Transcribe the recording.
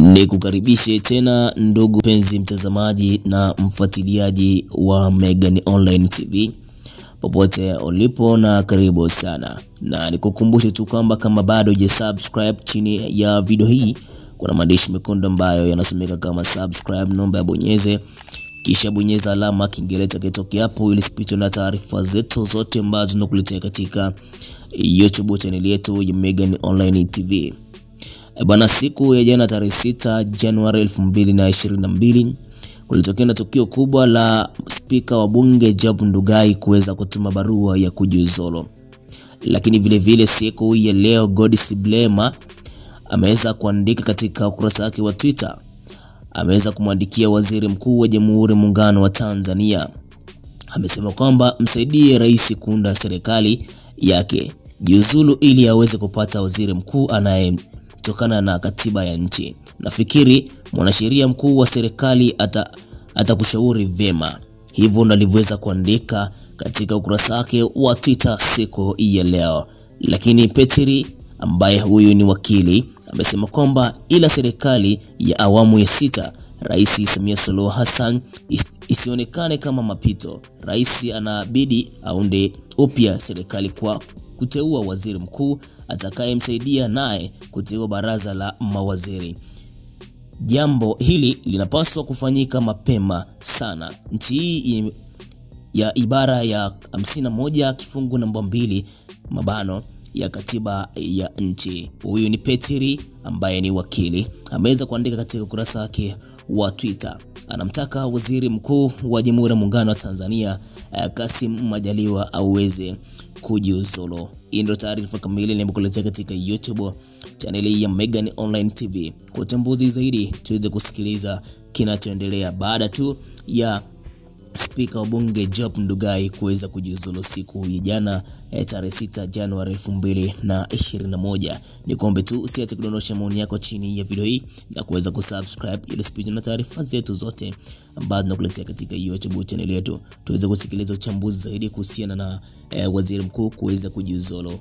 Ni kukaribishe tena ndugu penzi mtazamaji na mfuatiliaji wa Megan Online TV popote ulipo, na karibu sana, na nikukumbushe tu kwamba kama bado hujasubscribe, chini ya video hii kuna maandishi mekundu ambayo yanasomeka kama subscribe, naomba yabonyeze, kisha bonyeza alama kengele itakayotokea hapo, ili usipitwe na taarifa zetu zote ambazo tunakuletea katika YouTube channel yetu ya Megan Online TV. E bwana, siku ya jana tarehe 6 Januari 2022 kulitokea na tukio kubwa la spika wa bunge Job Ndugai kuweza kutuma barua ya kujiuzulu, lakini vilevile vile siku ya leo Godbless Blema ameweza kuandika katika ukurasa wake wa Twitter, ameweza kumwandikia waziri mkuu wa Jamhuri Muungano wa Tanzania. Amesema kwamba msaidie rais kuunda serikali yake, jiuzulu ili aweze kupata waziri mkuu anaye tokana na katiba ya nchi. Nafikiri mwanasheria mkuu wa serikali ata atakushauri vyema. Hivyo nalivyoweza kuandika katika ukurasa wake wa Twitter siku ya leo. Lakini Petri ambaye huyu ni wakili amesema kwamba ila serikali ya awamu ya sita Rais Samia Suluhu Hassan isionekane kama mapito. Rais anabidi aunde upya serikali kwa kuteua waziri mkuu atakayemsaidia naye kuteua baraza la mawaziri. Jambo hili linapaswa kufanyika mapema sana. Nchi hii ya ibara ya 51 kifungu namba mbili mabano ya katiba ya nchi. Huyu ni Petri ambaye ni wakili, ameweza kuandika katika ukurasa wake wa Twitter, anamtaka waziri mkuu wa Jamhuri ya Muungano wa Tanzania Kassim Majaliwa aweze kujiuzulu. Hii ndio taarifa kamili nimekuletea katika YouTube chaneli ya Megan Online TV. Kwa uchambuzi zaidi, tuweze kusikiliza kinachoendelea baada tu ya spika wa bunge Job Ndugai kuweza kujiuzulu siku ya jana eh, tarehe 6 Januari 2021. Ni kuombe tu usiache kudondosha maoni yako chini ya video hii na kuweza kusubscribe ili usipitwe na taarifa zetu zote ambazo tunakuletea katika YouTube channel yetu. Tuweze kusikiliza uchambuzi zaidi kuhusiana na eh, waziri mkuu kuweza kujiuzulu